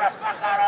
That's my